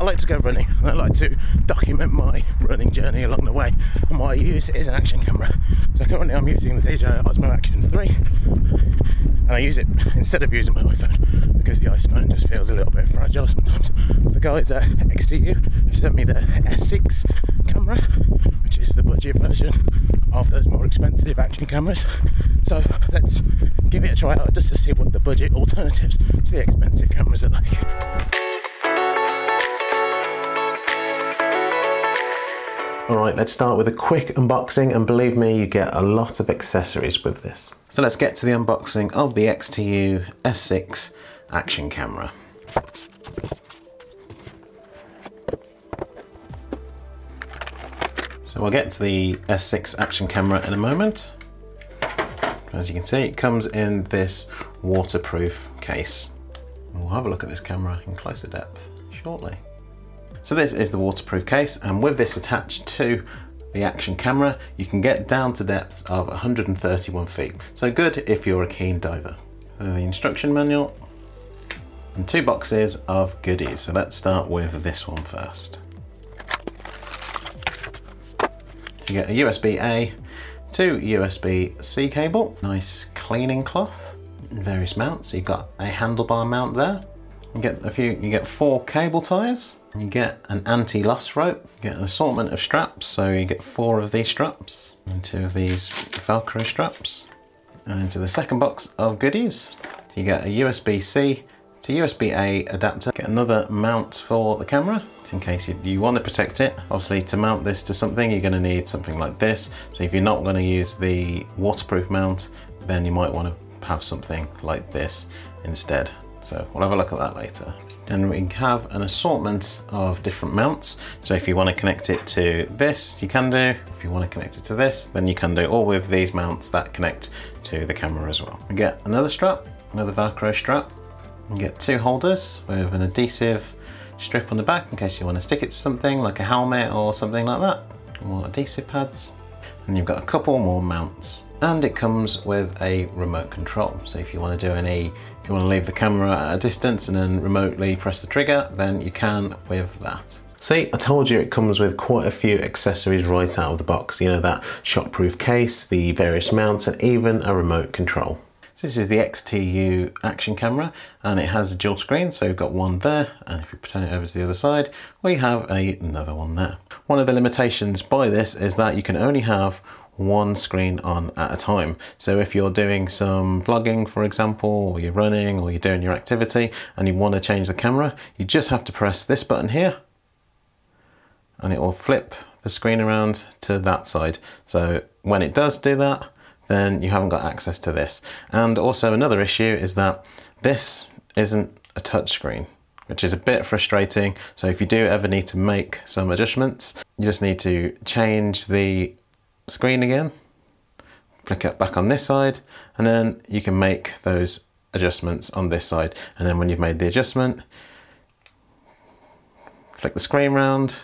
I like to go running and I like to document my running journey along the way. And what I use is an action camera. So currently I'm using the DJI Osmo Action 3 and I use it instead of using my iPhone because the iPhone just feels a little bit fragile sometimes. The guys at XTU sent me the S6 camera, which is the budget version of those more expensive action cameras. So let's give it a try out just to see what the budget alternatives to the expensive cameras are like. Alright, let's start with a quick unboxing and believe me, you get a lot of accessories with this. So let's get to the unboxing of the XTU S6 action camera. So we'll get to the S6 action camera in a moment. As you can see, it comes in this waterproof case. We'll have a look at this camera in closer depth shortly. So this is the waterproof case and with this attached to the action camera, you can get down to depths of 131 feet. So good if you're a keen diver. the instruction manual and two boxes of goodies. So let's start with this one first. So you get a USB-A to USB-C cable, nice cleaning cloth, and various mounts. So you've got a handlebar mount there. You get a few, you get four cable ties, you get an anti-lost rope, you get an assortment of straps, so you get four of these straps, and two of these Velcro straps. And into the second box of goodies, you get a USB-C to USB-A adapter, get another mount for the camera, in case you, you, want to protect it. Obviously to mount this to something, you're gonna need something like this. So if you're not gonna use the waterproof mount, then you might wanna have something like this instead. So we'll have a look at that later. Then we have an assortment of different mounts. So if you want to connect it to this, you can do. If you want to connect it to this, then you can do, all with these mounts that connect to the camera as well. We get another strap, another Velcro strap. You get two holders with an adhesive strip on the back in case you want to stick it to something like a helmet or something like that. More adhesive pads. And you've got a couple more mounts. And it comes with a remote control. So if you want to do any if you want to leave the camera at a distance and then remotely press the trigger, then you can with that. See, I told you it comes with quite a few accessories right out of the box. You know, that shockproof case, the various mounts, and even a remote control. This is the XTU action camera and it has a dual screen. So you've got one there and if you turn it over to the other side, we have a, another one there. One of the limitations by this is that you can only have one screen on at a time. So if you're doing some vlogging, for example, or you're running or you're doing your activity and you want to change the camera, you just have to press this button here and it will flip the screen around to that side. So when it does do that, then you haven't got access to this. And also another issue is that this isn't a touchscreen which is a bit frustrating. So if you do ever need to make some adjustments, you just need to change the screen again, flick it back on this side, and then you can make those adjustments on this side. And then when you've made the adjustment, flick the screen round,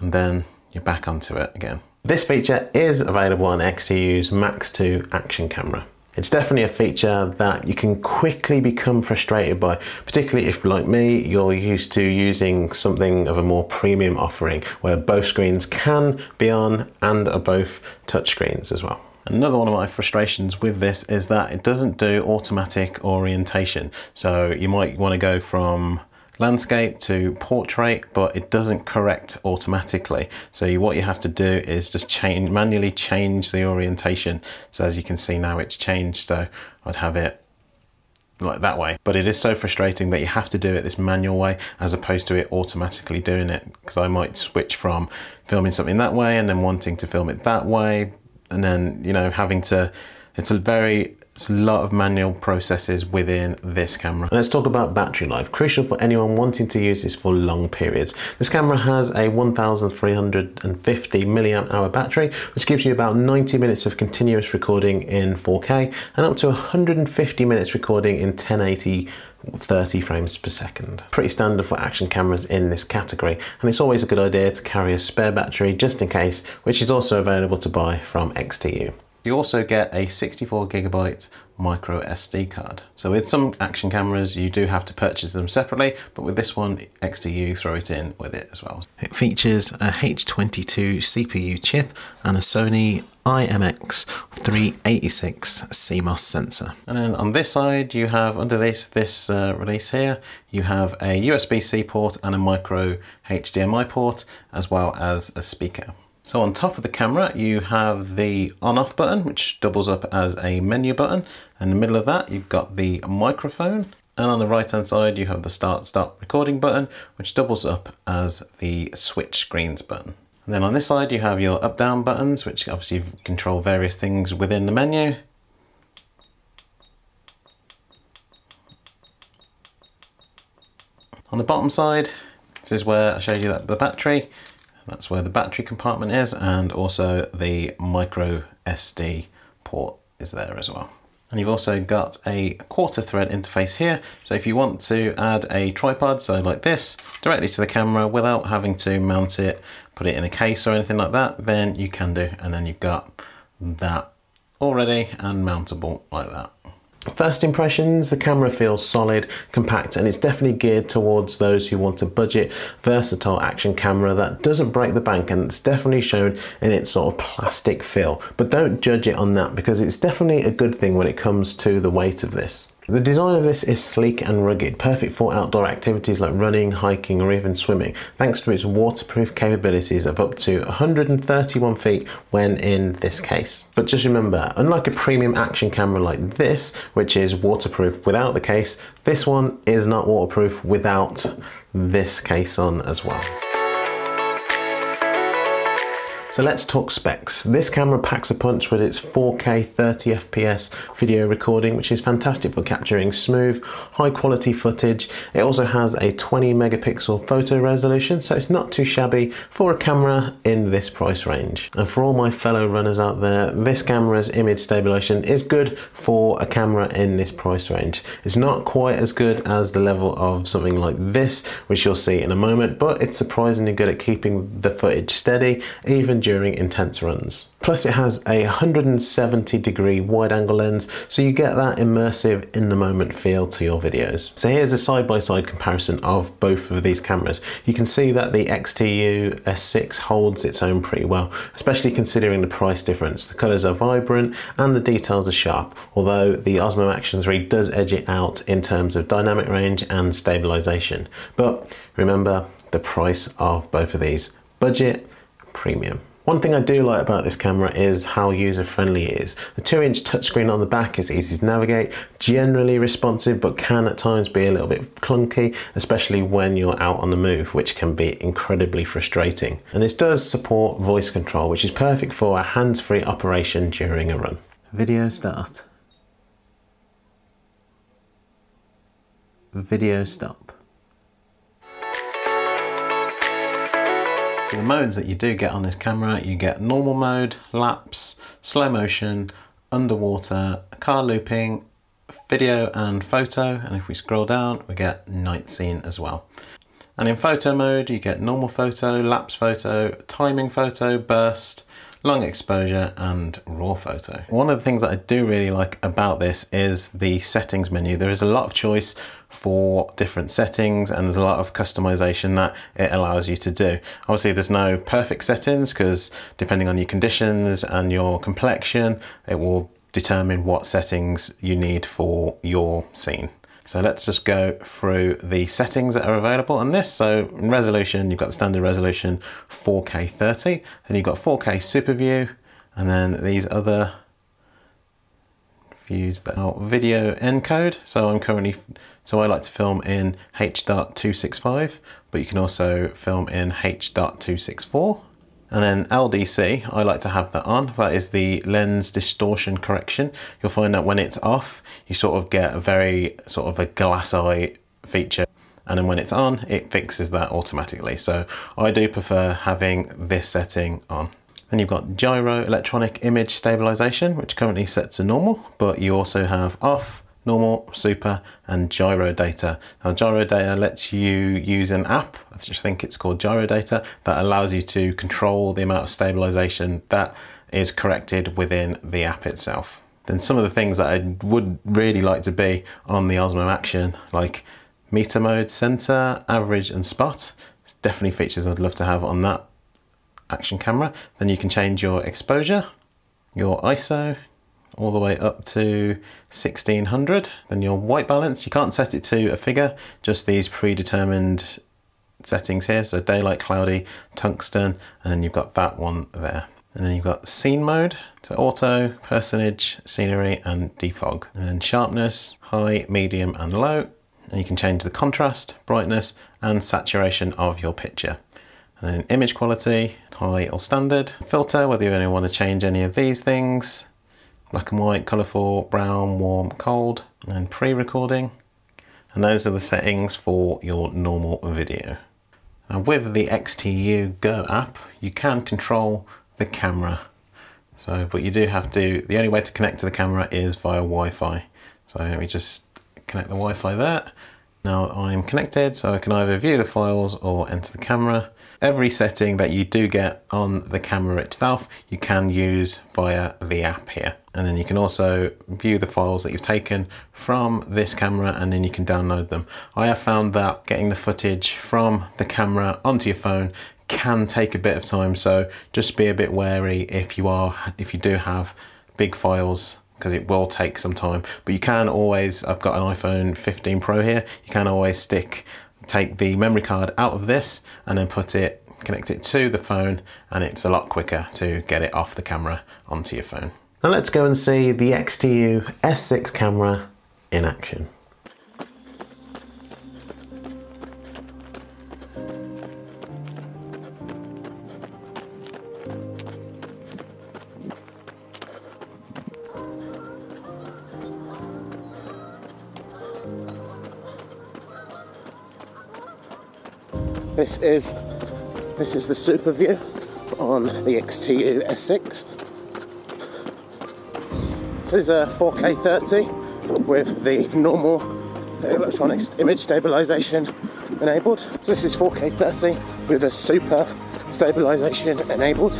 and then you're back onto it again. This feature is available on XTU's Max 2 action camera. It's definitely a feature that you can quickly become frustrated by, particularly if, like me, you're used to using something of a more premium offering where both screens can be on and are both touchscreens as well. Another one of my frustrations with this is that it doesn't do automatic orientation. So you might want to go from landscape to portrait, but it doesn't correct automatically. So what you have to do is just change, manually change the orientation. So as you can see now it's changed. So I'd have it like that way. But it is so frustrating that you have to do it this manual way as opposed to it automatically doing it. Because I might switch from filming something that way and then wanting to film it that way. And then, you know, having to, it's a very it's a lot of manual processes within this camera. Let's talk about battery life, crucial for anyone wanting to use this for long periods. This camera has a 1350 milliamp hour battery, which gives you about 90 minutes of continuous recording in 4K and up to 150 minutes recording in 1080 30 frames per second. Pretty standard for action cameras in this category, and it's always a good idea to carry a spare battery just in case, which is also available to buy from XTU. You also get a 64 gigabyte micro SD card. So with some action cameras, you do have to purchase them separately, but with this one, XTU throw it in with it as well. It features a H22 CPU chip and a Sony IMX 386 CMOS sensor. And then on this side, you have under this this uh, release here, you have a USB-C port and a micro HDMI port, as well as a speaker. So on top of the camera, you have the on-off button, which doubles up as a menu button. In the middle of that, you've got the microphone. And on the right-hand side, you have the start-stop recording button, which doubles up as the switch screens button. And then on this side, you have your up-down buttons, which obviously control various things within the menu. On the bottom side, this is where I showed you that the battery. That's where the battery compartment is and also the micro SD port is there as well. And you've also got a quarter thread interface here. So if you want to add a tripod, so like this, directly to the camera without having to mount it, put it in a case or anything like that, then you can do. And then you've got that already and mountable like that. First impressions, the camera feels solid, compact, and it's definitely geared towards those who want a budget, versatile action camera that doesn't break the bank and it's definitely shown in its sort of plastic feel. But don't judge it on that because it's definitely a good thing when it comes to the weight of this. The design of this is sleek and rugged, perfect for outdoor activities like running, hiking or even swimming, thanks to its waterproof capabilities of up to 131 feet when in this case. But just remember, unlike a premium action camera like this, which is waterproof without the case, this one is not waterproof without this case on as well. So let's talk specs. This camera packs a punch with its 4K 30 FPS video recording, which is fantastic for capturing smooth, high quality footage. It also has a 20 megapixel photo resolution, so it's not too shabby for a camera in this price range. And for all my fellow runners out there, this camera's image stabilization is good for a camera in this price range. It's not quite as good as the level of something like this, which you'll see in a moment, but it's surprisingly good at keeping the footage steady, even during intense runs. Plus it has a 170 degree wide angle lens, so you get that immersive in the moment feel to your videos. So here's a side-by-side -side comparison of both of these cameras. You can see that the XTU S6 holds its own pretty well, especially considering the price difference. The colors are vibrant and the details are sharp, although the Osmo Action 3 does edge it out in terms of dynamic range and stabilization. But remember the price of both of these, budget, premium. One thing I do like about this camera is how user-friendly it is. The 2-inch touchscreen on the back is easy to navigate, generally responsive but can at times be a little bit clunky, especially when you're out on the move, which can be incredibly frustrating. And this does support voice control, which is perfect for a hands-free operation during a run. Video start. Video stop. So the modes that you do get on this camera, you get normal mode, lapse, slow motion, underwater, car looping, video and photo. And if we scroll down, we get night scene as well. And in photo mode, you get normal photo, lapse photo, timing photo, burst, long exposure and raw photo. One of the things that I do really like about this is the settings menu. There is a lot of choice for different settings and there's a lot of customization that it allows you to do. Obviously there's no perfect settings because depending on your conditions and your complexion, it will determine what settings you need for your scene. So let's just go through the settings that are available on this. So in resolution, you've got the standard resolution 4K 30, then you've got 4K Super View, and then these other views that are video encode. So I'm currently, so I like to film in H.265, but you can also film in H.264. And then LDC, I like to have that on. That is the lens distortion correction. You'll find that when it's off, you sort of get a very sort of a glass eye feature. And then when it's on, it fixes that automatically. So I do prefer having this setting on. Then you've got gyro electronic image stabilization, which currently set to normal, but you also have off, normal, super, and gyro data. Now gyro data lets you use an app, I think it's called gyro data, that allows you to control the amount of stabilization that is corrected within the app itself. Then some of the things that I would really like to be on the Osmo Action, like meter mode, center, average and spot, it's definitely features I'd love to have on that action camera. Then you can change your exposure, your ISO, all the way up to 1600. Then your white balance, you can't set it to a figure, just these predetermined settings here. So daylight, cloudy, tungsten, and then you've got that one there. And then you've got scene mode, so auto, personage, scenery, and defog. And then sharpness, high, medium, and low. And you can change the contrast, brightness, and saturation of your picture. And then image quality, high or standard. Filter, whether you only want to change any of these things. Black and white, colourful, brown, warm, cold. And pre-recording. And those are the settings for your normal video. Now with the XTU Go app, you can control the camera. So, but you do have to, the only way to connect to the camera is via Wi-Fi. So let me just connect the Wi-Fi there. Now I'm connected, so I can either view the files or enter the camera. Every setting that you do get on the camera itself, you can use via the app here. And then you can also view the files that you've taken from this camera and then you can download them. I have found that getting the footage from the camera onto your phone can take a bit of time. So just be a bit wary if you are, if you do have big files because it will take some time. But you can always, I've got an iPhone 15 Pro here, you can always stick take the memory card out of this and then put it, connect it to the phone and it's a lot quicker to get it off the camera onto your phone. Now let's go and see the XTU S6 camera in action. This is this is the super view on the XTU S6. This is a 4K 30 with the normal electronic image stabilization enabled. So this is 4K 30 with a super stabilization enabled.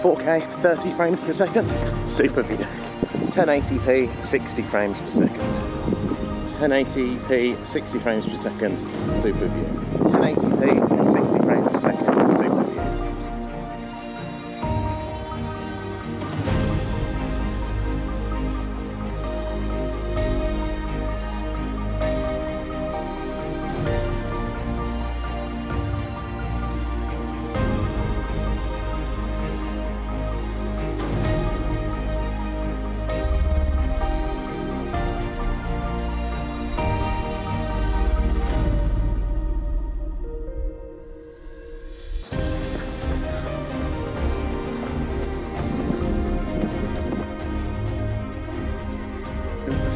4K 30 frames per second, super view. 1080p 60 frames per second. 1080p 60 frames per second super view. 1080p 60 frames per second super view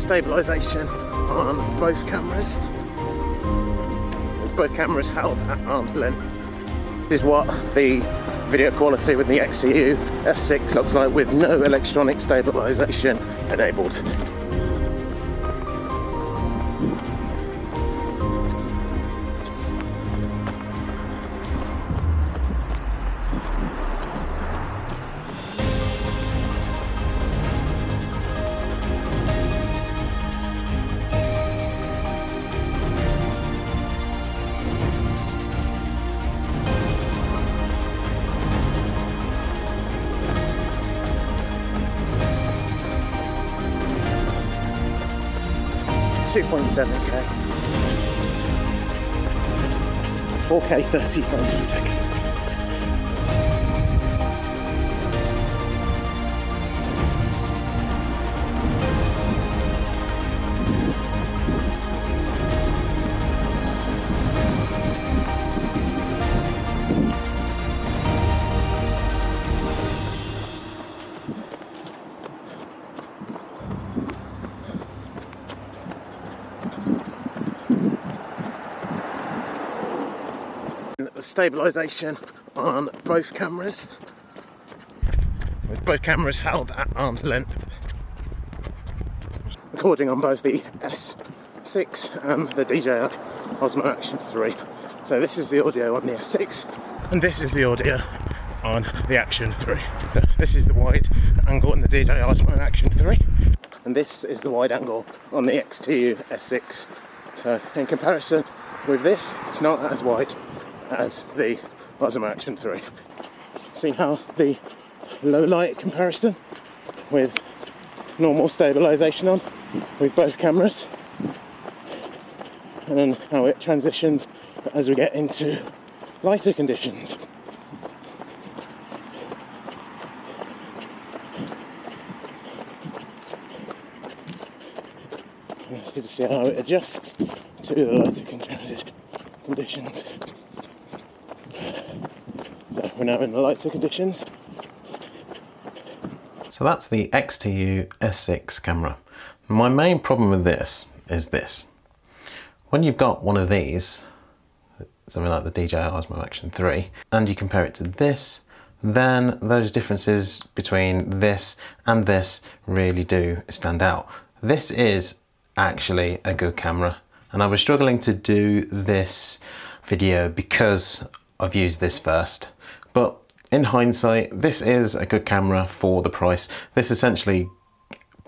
stabilisation on both cameras. Both cameras held at arm's length. This is what the video quality with the XTU S6 looks like with no electronic stabilisation enabled. 2.7k. 4k 30 frames per second. Stabilisation on both cameras with both cameras held at arm's length recording on both the S6 and the DJI Osmo Action 3 so this is the audio on the S6 and this is the audio on the Action 3. This is the wide angle on the DJI Osmo Action 3, and this is the wide angle on the XTU S6. So in comparison with this, it's not as wide as the Osmo Action 3. See how the low light comparison with normal stabilization on with both cameras and then how it transitions as we get into lighter conditions. Let's see how it adjusts to the lighter conditions. So we're now in the lighter conditions. So that's the XTU S6 camera. My main problem with this is this. When you've got one of these, something like the DJI Osmo Action 3, and you compare it to this, then those differences between this and this really do stand out. This is actually a good camera, and I was struggling to do this video because I've used this first. But in hindsight, this is a good camera for the price. This essentially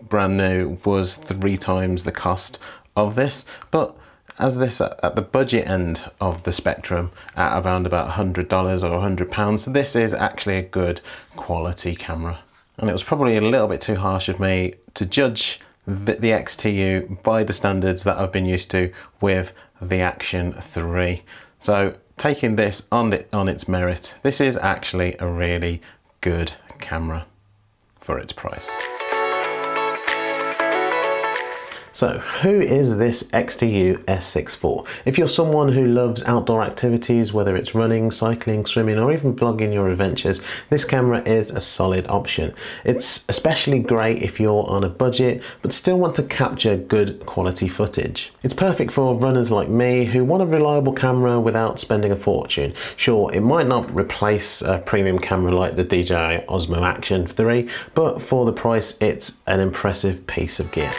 brand new was three times the cost of this, but as this uh, at the budget end of the spectrum at around about $100 or £100, this is actually a good quality camera. And it was probably a little bit too harsh of me to judge the, the XTU by the standards that I've been used to with the Action 3. So taking this on, the, on its merit, this is actually a really good camera for its price. So who is this XTU S6 for? If you're someone who loves outdoor activities, whether it's running, cycling, swimming, or even vlogging your adventures, this camera is a solid option. It's especially great if you're on a budget, but still want to capture good quality footage. It's perfect for runners like me who want a reliable camera without spending a fortune. Sure, it might not replace a premium camera like the DJI Osmo Action 3, but for the price, it's an impressive piece of gear.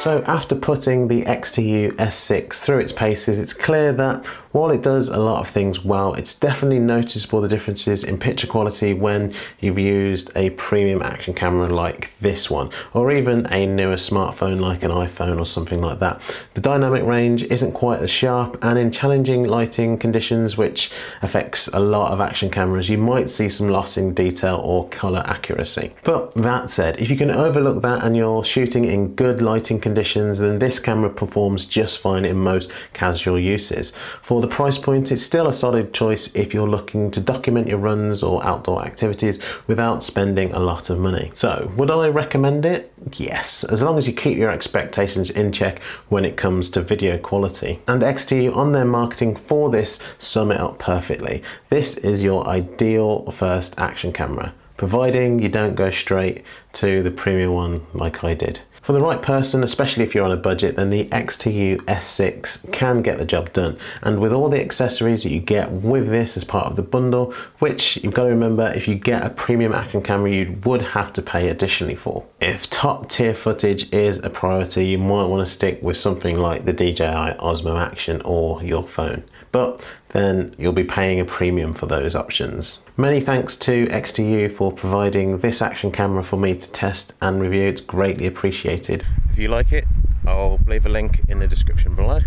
So after putting the XTU S6 through its paces, it's clear that while it does a lot of things well, it's definitely noticeable the differences in picture quality when you've used a premium action camera like this one, or even a newer smartphone like an iPhone or something like that. The dynamic range isn't quite as sharp and in challenging lighting conditions, which affects a lot of action cameras, you might see some loss in detail or color accuracy. But that said, if you can overlook that and you're shooting in good lighting conditions, then this camera performs just fine in most casual uses. For the price point, it's still a solid choice if you're looking to document your runs or outdoor activities without spending a lot of money. So, would I recommend it? Yes, as long as you keep your expectations in check when it comes to video quality. And XTU on their marketing for this sum it up perfectly. This is your ideal first action camera providing you don't go straight to the premium one like I did. For the right person, especially if you're on a budget, then the XTU S6 can get the job done. And with all the accessories that you get with this as part of the bundle, which you've got to remember, if you get a premium action camera, you would have to pay additionally for. If top tier footage is a priority, you might want to stick with something like the DJI Osmo Action or your phone. But then you'll be paying a premium for those options. Many thanks to XTU for providing this action camera for me to test and review. It's greatly appreciated. If you like it, I'll leave a link in the description below.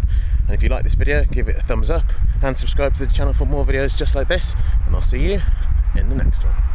And if you like this video, give it a thumbs up and subscribe to the channel for more videos just like this. And I'll see you in the next one.